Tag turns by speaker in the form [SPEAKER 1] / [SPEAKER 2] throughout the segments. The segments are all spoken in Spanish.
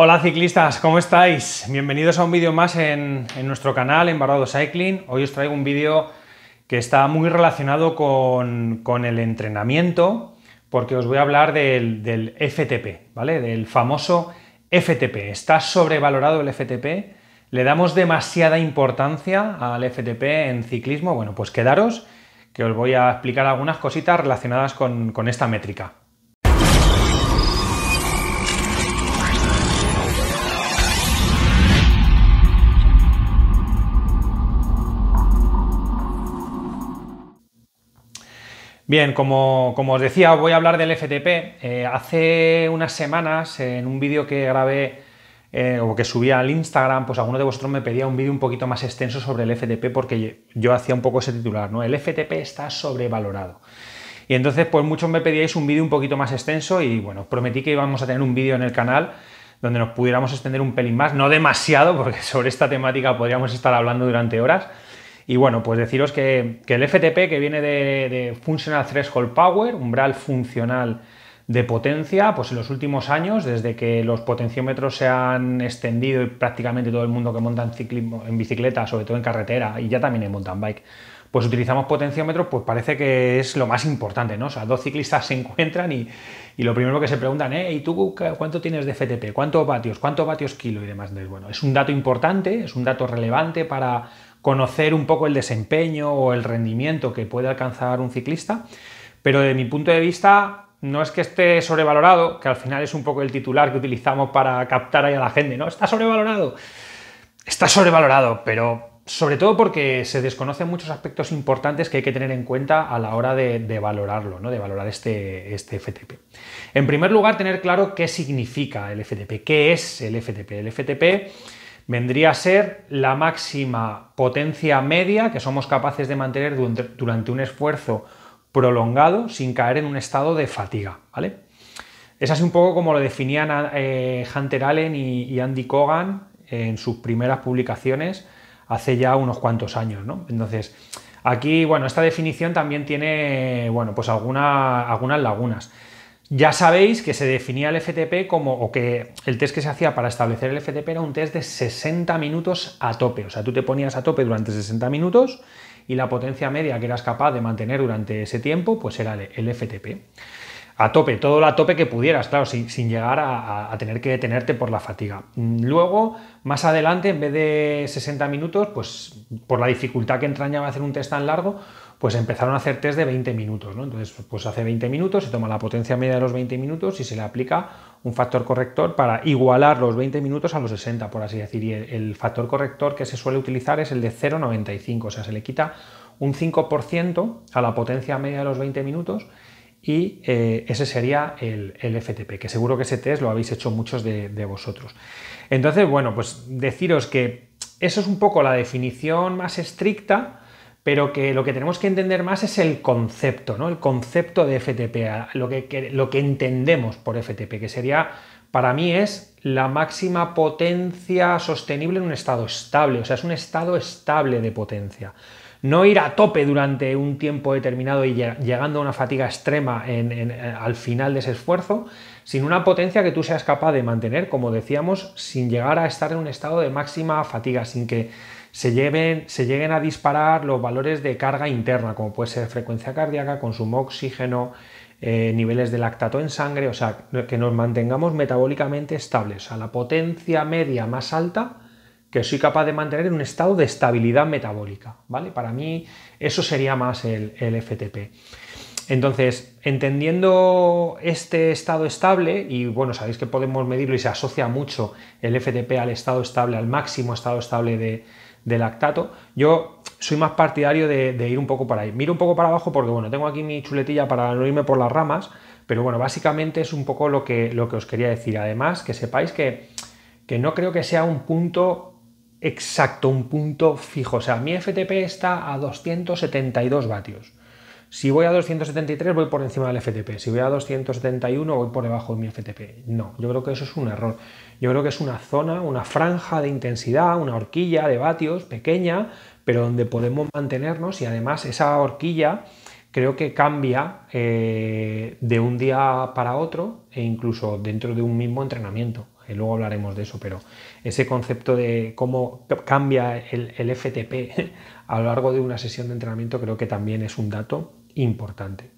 [SPEAKER 1] Hola ciclistas, ¿cómo estáis? Bienvenidos a un vídeo más en, nuestro canal, en Cycling. Hoy os traigo un vídeo que está muy relacionado con, el entrenamiento, porque os voy a hablar del, FTP, ¿vale? Del famoso FTP. ¿Está sobrevalorado el FTP? ¿Le damos demasiada importancia al FTP en ciclismo? Bueno, pues quedaros, que os voy a explicar algunas cositas relacionadas con esta métrica. Bien, como, os decía, voy a hablar del FTP. Eh, hace unas semanas, en un vídeo que grabé eh, o que subí al Instagram, pues alguno de vosotros me pedía un vídeo un poquito más extenso sobre el FTP porque yo hacía un poco ese titular, ¿no? El FTP está sobrevalorado. Y entonces, pues muchos me pedíais un vídeo un poquito más extenso y bueno, prometí que íbamos a tener un vídeo en el canal donde nos pudiéramos extender un pelín más, no demasiado, porque sobre esta temática podríamos estar hablando durante horas, y bueno, pues deciros que, el FTP, que viene de, Functional Threshold Power, umbral funcional de potencia, pues en los últimos años, desde que los potenciómetros se han extendido y prácticamente todo el mundo que monta en, en bicicleta, sobre todo en carretera y ya también en mountain bike, pues utilizamos potenciómetros, pues parece que es lo más importante, ¿no? O sea, dos ciclistas se encuentran y, lo primero que se preguntan, ¿eh? ¿Y tú cuánto tienes de FTP? ¿Cuántos vatios? ¿Cuántos vatios kilo? Y demás. bueno, es un dato importante, es un dato relevante para conocer un poco el desempeño o el rendimiento que puede alcanzar un ciclista, pero de mi punto de vista no es que esté sobrevalorado, que al final es un poco el titular que utilizamos para captar ahí a la gente, ¿no? Está sobrevalorado. Está sobrevalorado, pero sobre todo porque se desconocen muchos aspectos importantes que hay que tener en cuenta a la hora de, valorarlo, ¿no? de valorar este, este, FTP. En primer lugar, tener claro qué significa el FTP, qué es el FTP. El FTP vendría a ser la máxima potencia media que somos capaces de mantener durante un esfuerzo prolongado sin caer en un estado de fatiga. ¿vale? Es así un poco como lo definían eh, Hunter Allen y, Andy Cogan en sus primeras publicaciones hace ya unos cuantos años. ¿no? Entonces, aquí, bueno, esta definición también tiene, bueno, pues algunas lagunas. Ya sabéis que se definía el FTP como, o que el test que se hacía para establecer el FTP era un test de 60 minutos a tope. O sea, tú te ponías a tope durante 60 minutos y la potencia media que eras capaz de mantener durante ese tiempo, pues era el FTP. A tope, todo a tope que pudieras, claro, sin, llegar a, a, tener que detenerte por la fatiga. Luego, más adelante, en vez de 60 minutos, pues por la dificultad que entrañaba hacer un test tan largo, pues empezaron a hacer test de 20 minutos. ¿no? Entonces, pues hace 20 minutos, se toma la potencia media de los 20 minutos y se le aplica un factor corrector para igualar los 20 minutos a los 60, por así decir. Y el, factor corrector que se suele utilizar es el de 0,95, o sea, se le quita un 5% a la potencia media de los 20 minutos y eh, ese sería el, FTP, que seguro que ese test lo habéis hecho muchos de, de vosotros. Entonces, bueno, pues deciros que eso es un poco la definición más estricta, pero que lo que tenemos que entender más es el concepto, ¿no? El concepto de FTP, lo que, entendemos por FTP, que sería, para mí es la máxima potencia sostenible en un estado estable, o sea, es un estado estable de potencia. No ir a tope durante un tiempo determinado y llegando a una fatiga extrema al final de ese esfuerzo, sino una potencia que tú seas capaz de mantener, como decíamos, sin llegar a estar en un estado de máxima fatiga, sin que se, lleguen a disparar los valores de carga interna, como puede ser frecuencia cardíaca, consumo de oxígeno, eh, niveles de lactato en sangre, o sea, que nos mantengamos metabólicamente estables, sea, la potencia media más alta que soy capaz de mantener en un estado de estabilidad metabólica, ¿vale? Para mí eso sería más el, el FTP. Entonces, entendiendo este estado estable, y bueno, sabéis que podemos medirlo y se asocia mucho el FTP al estado estable, al máximo estado estable de, de lactato. Yo soy más partidario de, ir un poco para ahí. Miro un poco para abajo porque, bueno, tengo aquí mi chuletilla para no irme por las ramas, pero bueno, básicamente es un poco lo que, lo que os quería decir. Además, que sepáis que, que no creo que sea un punto exacto, un punto fijo. O sea, mi FTP está a 272 vatios. Si voy a 273 voy por encima del FTP, si voy a 271 voy por debajo de mi FTP. No, yo creo que eso es un error. Yo creo que es una zona, una franja de intensidad, una horquilla de vatios pequeña, pero donde podemos mantenernos y además esa horquilla creo que cambia eh, de un día para otro e incluso dentro de un mismo entrenamiento. Eh, luego hablaremos de eso, pero ese concepto de cómo cambia el, el FTP a lo largo de una sesión de entrenamiento creo que también es un dato importante.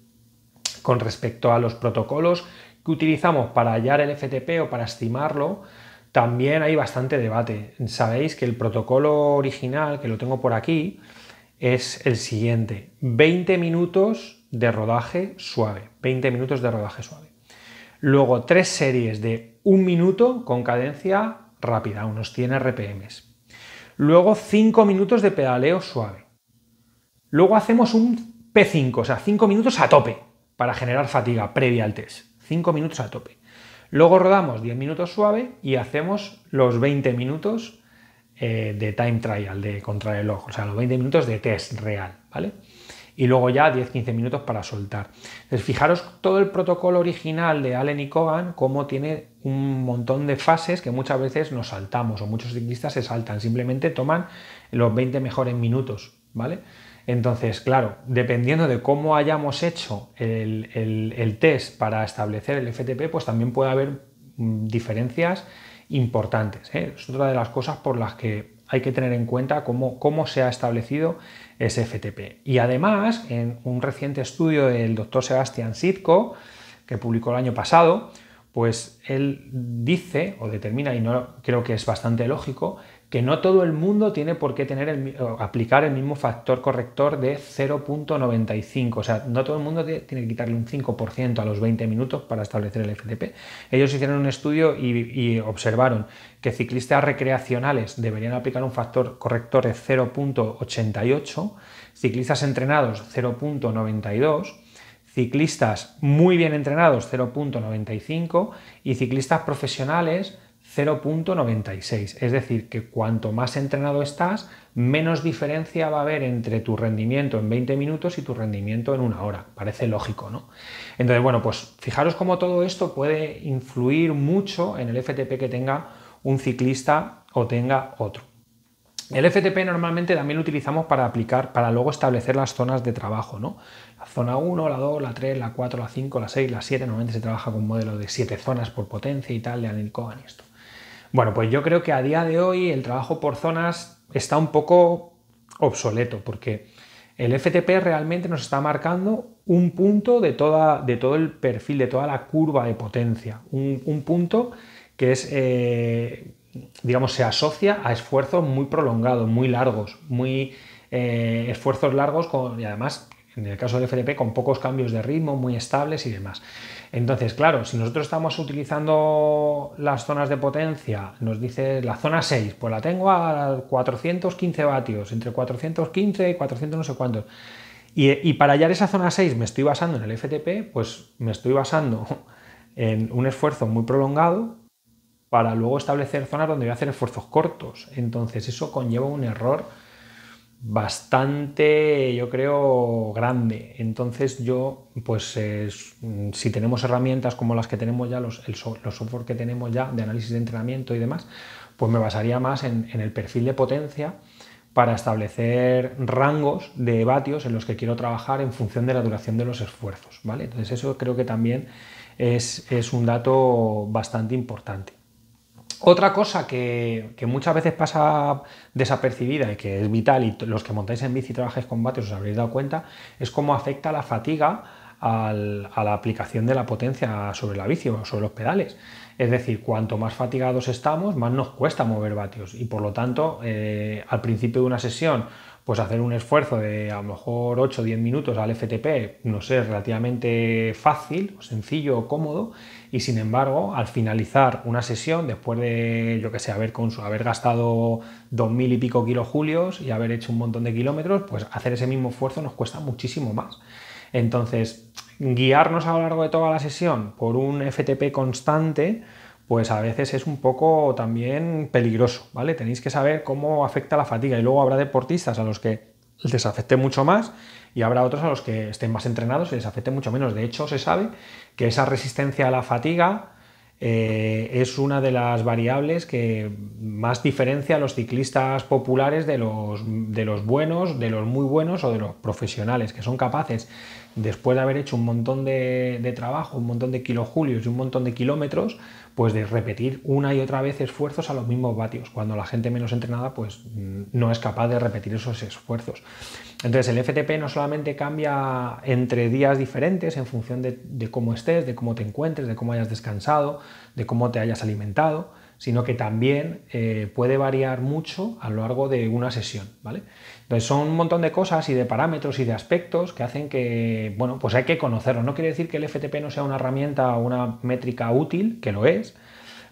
[SPEAKER 1] Con respecto a los protocolos que utilizamos para hallar el FTP o para estimarlo, también hay bastante debate. Sabéis que el protocolo original, que lo tengo por aquí, es el siguiente. 20 minutos de rodaje suave. 20 minutos de rodaje suave. Luego tres series de un minuto con cadencia rápida, unos 100 RPMs. Luego 5 minutos de pedaleo suave. Luego hacemos un P5, o sea, 5 minutos a tope para generar fatiga previa al test. 5 minutos a tope. Luego rodamos 10 minutos suave y hacemos los 20 minutos eh, de time trial, de contrarreloj, o sea, los 20 minutos de test real, ¿vale? Y luego ya 10-15 minutos para soltar. Entonces, fijaros todo el protocolo original de Allen y Cogan, cómo tiene un montón de fases que muchas veces nos saltamos o muchos ciclistas se saltan, simplemente toman los 20 mejores minutos, ¿vale? Entonces, claro, dependiendo de cómo hayamos hecho el, test para establecer el FTP, pues también puede haber mm, diferencias importantes. ¿eh? Es otra de las cosas por las que hay que tener en cuenta cómo, se ha establecido ese FTP. Y además, en un reciente estudio del doctor Sebastián Sitko, que publicó el año pasado, pues él dice o determina, y no creo que es bastante lógico, que no todo el mundo tiene por qué tener el, aplicar el mismo factor corrector de 0.95. O sea, no todo el mundo tiene que quitarle un 5% a los 20 minutos para establecer el FTP. Ellos hicieron un estudio y, observaron que ciclistas recreacionales deberían aplicar un factor corrector de 0.88, ciclistas entrenados 0.92, ciclistas muy bien entrenados 0.95 y ciclistas profesionales 0.96. Es decir, que cuanto más entrenado estás, menos diferencia va a haber entre tu rendimiento en 20 minutos y tu rendimiento en una hora. Parece lógico, ¿no? Entonces, bueno, pues fijaros cómo todo esto puede influir mucho en el FTP que tenga un ciclista o tenga otro. El FTP normalmente también lo utilizamos para aplicar, para luego establecer las zonas de trabajo, ¿no? La zona 1, la 2, la 3, la 4, la 5, la 6, la 7, normalmente se trabaja con un modelo de 7 zonas por potencia y tal, de Anil y esto. Bueno, pues yo creo que a día de hoy el trabajo por zonas está un poco obsoleto porque el FTP realmente nos está marcando un punto de, toda, de todo el perfil, de toda la curva de potencia. Un, punto que es, eh, digamos, se asocia a esfuerzos muy prolongados, muy largos, muy eh, esfuerzos largos y además, en el caso del FTP, con pocos cambios de ritmo, muy estables y demás. Entonces, claro, si nosotros estamos utilizando las zonas de potencia, nos dice la zona 6, pues la tengo a 415 vatios, entre 415 y 400 no sé cuántos. Y, para hallar esa zona 6 me estoy basando en el FTP, pues me estoy basando en un esfuerzo muy prolongado para luego establecer zonas donde voy a hacer esfuerzos cortos. Entonces eso conlleva un error bastante, yo creo, grande. Entonces yo, pues si tenemos herramientas como las que tenemos ya, los, los, software que tenemos ya de análisis de entrenamiento y demás, pues me basaría más en, el perfil de potencia para establecer rangos de vatios en los que quiero trabajar en función de la duración de los esfuerzos. ¿vale? Entonces eso creo que también es, es un dato bastante importante. Otra cosa que, muchas veces pasa desapercibida y que es vital, y los que montáis en bici y trabajáis con vatios os habréis dado cuenta, es cómo afecta la fatiga a la aplicación de la potencia sobre la bici o sobre los pedales. Es decir, cuanto más fatigados estamos, más nos cuesta mover vatios y por lo tanto, eh, al principio de una sesión, pues hacer un esfuerzo de a lo mejor 8 o 10 minutos al FTP, no sé, relativamente fácil, sencillo o cómodo, y sin embargo, al finalizar una sesión, después de, yo que sé, haber, haber gastado dos mil y pico kilojulios y haber hecho un montón de kilómetros, pues hacer ese mismo esfuerzo nos cuesta muchísimo más. Entonces, guiarnos a lo largo de toda la sesión por un FTP constante, pues a veces es un poco también peligroso, ¿vale? Tenéis que saber cómo afecta la fatiga y luego habrá deportistas a los que les afecte mucho más y habrá otros a los que estén más entrenados y les afecte mucho menos. De hecho, se sabe que esa resistencia a la fatiga eh, es una de las variables que más diferencia a los ciclistas populares de los, de los buenos, de los muy buenos o de los profesionales, que son capaces después de haber hecho un montón de, trabajo, un montón de kilojulios y un montón de kilómetros, pues de repetir una y otra vez esfuerzos a los mismos vatios, cuando la gente menos entrenada pues mm, no es capaz de repetir esos esfuerzos. Entonces el FTP no solamente cambia entre días diferentes en función de, de cómo estés, de cómo te encuentres, de cómo hayas descansado, de cómo te hayas alimentado, sino que también eh, puede variar mucho a lo largo de una sesión, ¿vale? Entonces son un montón de cosas y de parámetros y de aspectos que hacen que, bueno, pues hay que conocerlo. No quiere decir que el FTP no sea una herramienta o una métrica útil, que lo es,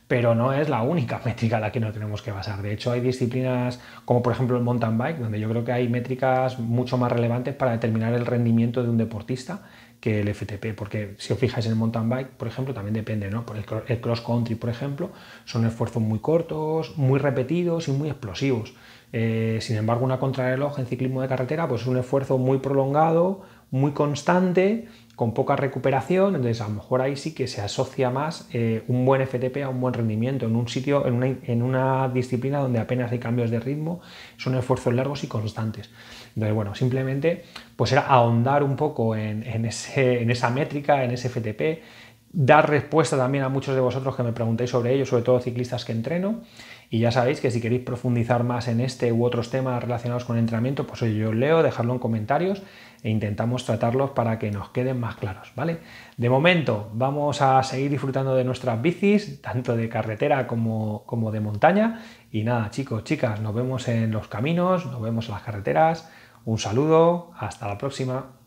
[SPEAKER 1] pero no es la única métrica a la que nos tenemos que basar. De hecho, hay disciplinas como por ejemplo el mountain bike, donde yo creo que hay métricas mucho más relevantes para determinar el rendimiento de un deportista que el FTP, porque si os fijáis en el mountain bike, por ejemplo, también depende, ¿no? Por el, cross country, por ejemplo, son esfuerzos muy cortos, muy repetidos y muy explosivos. Eh, sin embargo, una contrarreloj en ciclismo de carretera, pues es un esfuerzo muy prolongado, muy constante, con poca recuperación, entonces a lo mejor ahí sí que se asocia más eh, un buen FTP a un buen rendimiento en un sitio, en una, en una, disciplina donde apenas hay cambios de ritmo, son esfuerzos largos y constantes. Entonces, bueno, simplemente pues era ahondar un poco en, en, ese, en esa métrica, en ese FTP, dar respuesta también a muchos de vosotros que me preguntáis sobre ello, sobre todo ciclistas que entreno. Y ya sabéis que si queréis profundizar más en este u otros temas relacionados con entrenamiento, pues yo os leo, dejadlo en comentarios e intentamos tratarlos para que nos queden más claros, ¿vale? De momento vamos a seguir disfrutando de nuestras bicis, tanto de carretera como, como de montaña. Y nada, chicos, chicas, nos vemos en los caminos, nos vemos en las carreteras. Un saludo, hasta la próxima.